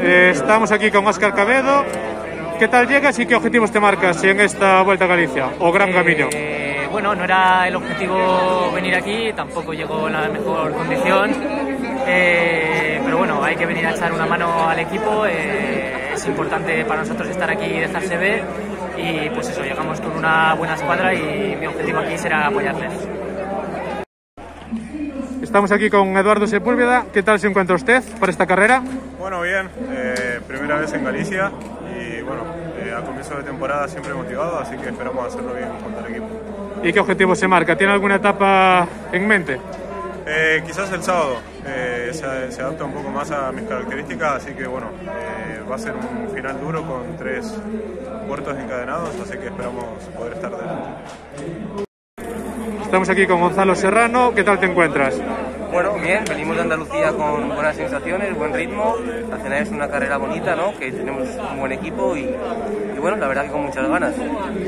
Eh, estamos aquí con Óscar Cabedo. ¿Qué tal llegas y qué objetivos te marcas en esta Vuelta a Galicia o Gran Camino? Eh, bueno, no era el objetivo venir aquí, tampoco llegó en la mejor condición, eh, pero bueno, hay que venir a echar una mano al equipo, eh, es importante para nosotros estar aquí y dejarse ver y pues eso, llegamos con una buena escuadra y mi objetivo aquí será apoyarles. Estamos aquí con Eduardo Sepúlveda. ¿Qué tal se encuentra usted para esta carrera? Bueno, bien. Eh, primera vez en Galicia y bueno, eh, a comienzo de temporada siempre motivado, así que esperamos hacerlo bien junto al equipo. ¿Y qué objetivo se marca? ¿Tiene alguna etapa en mente? Eh, quizás el sábado eh, se, se, adapta un poco más a mis características, así que bueno, eh, va a ser un final duro con tres puertos encadenados, así que esperamos poder estar delante. Estamos aquí con Gonzalo Serrano. ¿Qué tal te encuentras? Bueno, bien, venimos de Andalucía con buenas sensaciones, buen ritmo. La cena es una carrera bonita, ¿no? Que tenemos un buen equipo y, y, bueno, la verdad que con muchas ganas.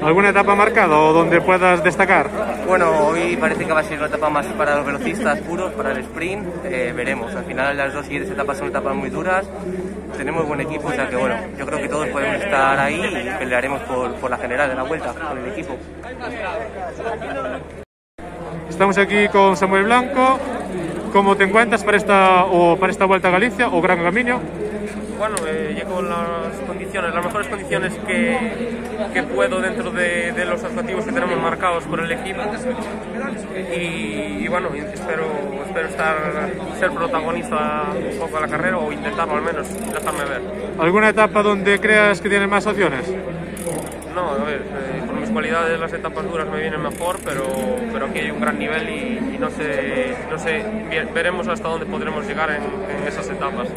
¿Alguna etapa marcada o donde puedas destacar? Bueno, hoy parece que va a ser una etapa más para los velocistas puros, para el sprint. Eh, veremos. Al final las dos siguientes etapas son etapas muy duras. Tenemos buen equipo, o sea que bueno, yo creo que todos podemos estar ahí y pelearemos por, por la general de la vuelta con el equipo. Estamos aquí con Samuel Blanco. ¿Cómo te encuentras para esta, o para esta Vuelta a Galicia o Gran Camino? Bueno, eh, llego en las condiciones, las mejores condiciones que, que puedo dentro de, de, los objetivos que tenemos marcados por el equipo. Y, y, bueno, espero, espero estar, ser protagonista un poco de la carrera o intentarlo al menos, dejarme ver. ¿Alguna etapa donde creas que tienes más opciones? No, a ver, eh, cualidades las etapas duras me vienen mejor, pero, pero aquí hay un gran nivel y, no sé, no sé veremos hasta dónde podremos llegar en, en esas etapas.